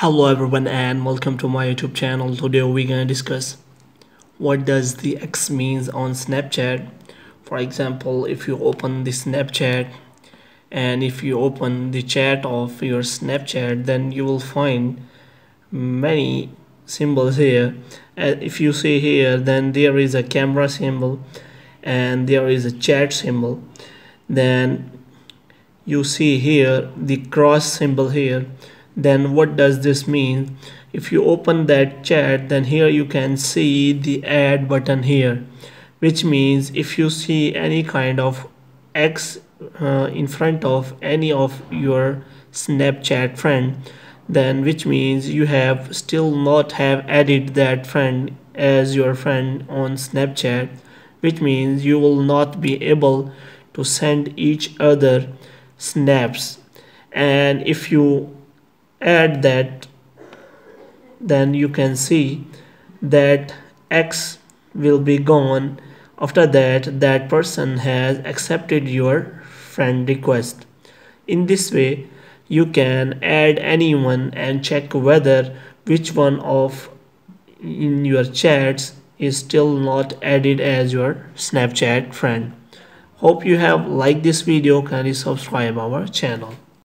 hello everyone and welcome to my youtube channel. Today we're gonna discuss what does the x means on snapchat. For example if you open the snapchat and if you open the chat of your snapchat then you will find many symbols here. If you see here then there is a camera symbol and there is a chat symbol. Then you see here the cross symbol here then what does this mean? If you open that chat then here you can see the add button here which means if you see any kind of X uh, in front of any of your Snapchat friend then which means you have still not have added that friend as your friend on Snapchat which means you will not be able to send each other snaps. And if you add that then you can see that x will be gone. After that that person has accepted your friend request. In this way you can add anyone and check whether which one of in your chats is still not added as your snapchat friend. Hope you have liked this video. Kindly subscribe our channel